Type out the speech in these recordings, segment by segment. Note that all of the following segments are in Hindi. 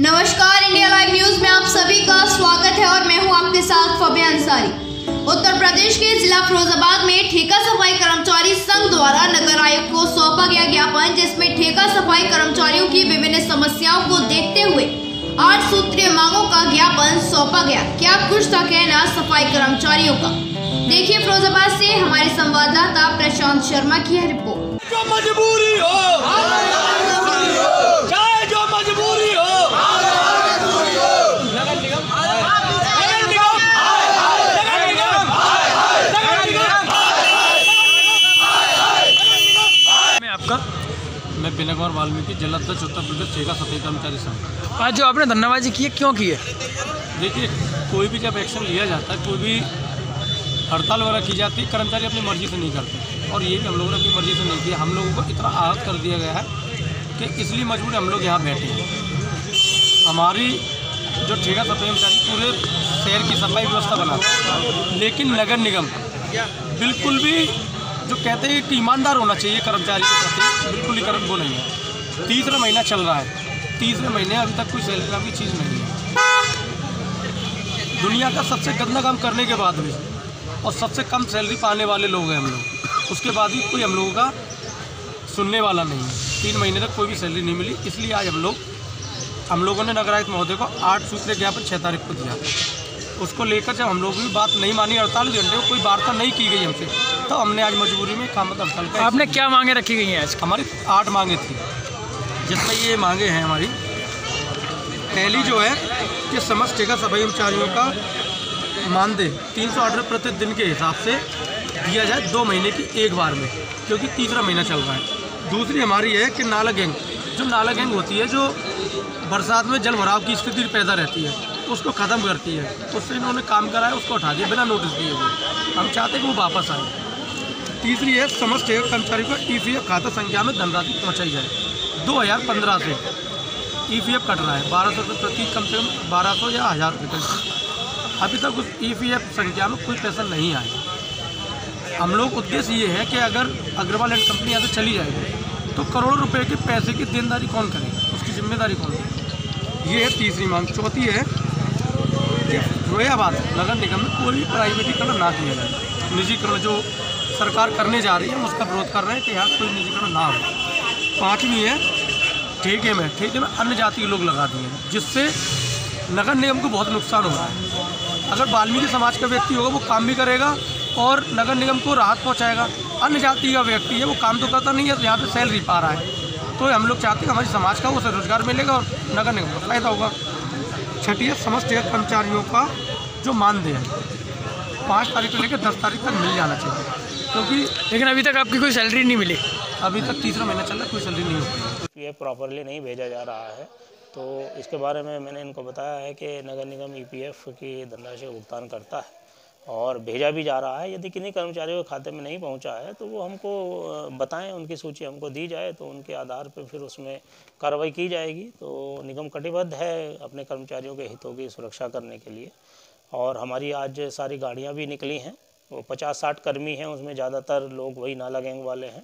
नमस्कार इंडिया लाइव न्यूज़ में आप सभी का स्वागत है और मैं हूँ आपके साथ फबे अंसारी। उत्तर प्रदेश के जिला फिरोजाबाद में ठेका सफ़ाई कर्मचारी संघ द्वारा नगर आयुक्त को सौंपा गया ज्ञापन जिसमें ठेका सफ़ाई कर्मचारियों की विभिन्न समस्याओं को देखते हुए आठ सूत्रीय मांगों का ज्ञापन सौंपा गया। क्या कुछ था कहना सफ़ाई कर्मचारियों का। देखिए फिरोजाबाद से हमारे संवाददाता प्रशांत शर्मा की है रिपोर्ट। मजबूरी हो चाहे जो मजबूरी हो नगर निगम नगर निगम नगर निगम नगर निगम मैं आपका कुमार वाल्मीकि जिलाध्यक्ष उत्तर प्रदेश ठेका सफ़ाई कर्मचारी संघ आज जो आपने धन्यवाद की है क्यों की है देखिए कोई भी जब एक्शन लिया जाता है कोई भी हड़ताल वगैरह की जाती है कर्मचारी अपनी मर्ज़ी से नहीं करते। और ये भी हम लोगों ने अपनी मर्ज़ी से नहीं किया। हम लोगों को इतना आहत कर दिया गया है कि इसलिए मजबूर हम लोग यहाँ बैठे हैं। हमारी जो ठेका सफ़ाई कर्मचारी पूरे शहर की सफ़ाई व्यवस्था बनाते हैं लेकिन नगर निगम बिल्कुल भी जो कहते हैं कि ईमानदार होना चाहिए कर्मचारी के प्रति, बिल्कुल ही कर्म वो नहीं है। तीसरा महीना चल रहा है। तीसरे महीने अभी तक कोई सैलरी की चीज़ नहीं है। दुनिया का सबसे गंदा काम करने के बाद भी और सबसे कम सैलरी पाने वाले लोग हैं हम लोग। उसके बाद भी कोई हम लोगों का सुनने वाला नहीं है। तीन महीने तक कोई भी सैलरी नहीं मिली। इसलिए आज हम लोग, हम लोगों ने नगर आयुक्त महोदय को आठ सूत्रीय ज्ञापन छः तारीख को दिया। उसको लेकर जब हम लोग भी बात नहीं मानी अड़तालीस घंटे कोई वार्ता नहीं की गई हमसे तो हमने आज मजबूरी में काम हड़ताल का आपने क्या मांगे रखी गई हैं आज? हमारी आठ मांगे थी जिसमें ये मांगे हैं हमारी। पहली जो है कि समस्त ठेका सफ़ाई कर्मचारियों का मानदेय तीन सौ ऑर्डर प्रतिदिन के हिसाब से दिया जाए दो महीने की एक बार में क्योंकि तीसरा महीना चल रहा है। दूसरी हमारी है कि नाला गैंग जो नाला गैंग होती है जो बरसात में जल भराव की स्थिति पैदा रहती है उसको ख़त्म करती है। उससे इन्होंने काम कराया उसको हटा दिया, बिना नोटिस दिए हुए। हम चाहते हैं कि वो वापस आए। तीसरी है, समस्त कर्मचारी को ई पी एफ़ खाता संख्या में धनराशि पहुँचाई जाए। दो हज़ार पंद्रह से ई पी एफ़ कट रहा है। बारह सौ रुपये प्रति कम से कम बारह सौ या हज़ार रुपये अभी तक उस ई एफ़ संख्या में कोई पैसा नहीं आया। हम लोग उद्देश्य ये है कि अगर अग्रवाल एंड कंपनी यहाँ से चली जाएगी तो करोड़ों रुपए के पैसे की देनदारी कौन करेगा? उसकी ज़िम्मेदारी कौन है? ये है तीसरी मांग। चौथी है फिरोजाबाद नगर निगम में कोई प्राइवेटीकरण ना किया जाए। निजीकरण जो सरकार करने जा रही है, हम उसका विरोध कर रहे हैं कि यहाँ कोई निजीकरण ना हो। पाँचवीं है, ठेके में ठेके में, अन्य जाति के लोग लगा दिए जिससे नगर निगम को बहुत नुकसान हो रहा है। अगर वाल्मीकि समाज का व्यक्ति होगा, वो काम भी करेगा और नगर निगम को राहत पहुंचाएगा। अन्य जाति का व्यक्ति है, वो काम तो करता नहीं है यहाँ पर सैलरी पा रहा है। तो हम लोग चाहते हैं हमारे समाज का उसे रोज़गार मिलेगा और नगर निगम को फ़ायदा होगा। छठी है समस्त कर्मचारियों का जो मानदेय है पाँच तारीख को लेकर दस तारीख तक मिल जाना चाहिए। क्योंकि लेकिन अभी तक आपकी कोई सैलरी नहीं मिली। अभी तक तीसरा महीना चल रहा है कोई सैलरी नहीं हो ये पी प्रॉपरली नहीं भेजा जा रहा है तो इसके बारे में मैंने इनको बताया है कि नगर निगम ईपीएफ की धनराशि भुगतान करता है। और भेजा भी जा रहा है। यदि किन्हीं कर्मचारियों के खाते में नहीं पहुँचा है तो वो हमको बताएँ, उनकी सूची हमको दी जाए तो उनके आधार पर फिर उसमें कार्रवाई की जाएगी। तो निगम कटिबद्ध है अपने कर्मचारियों के हितों की सुरक्षा करने के लिए। और हमारी आज सारी गाड़ियाँ भी निकली हैं। वो पचास साठ कर्मी हैं, उसमें ज़्यादातर लोग वही नाला गैंग वाले हैं।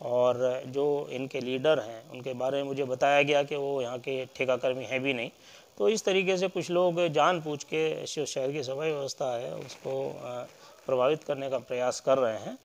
और जो इनके लीडर हैं, उनके बारे में मुझे बताया गया कि वो यहाँ के ठेका कर्मी हैं भी नहीं। तो इस तरीके से कुछ लोग जान पूछ के शहर की सफ़ाई व्यवस्था है, उसको प्रभावित करने का प्रयास कर रहे हैं।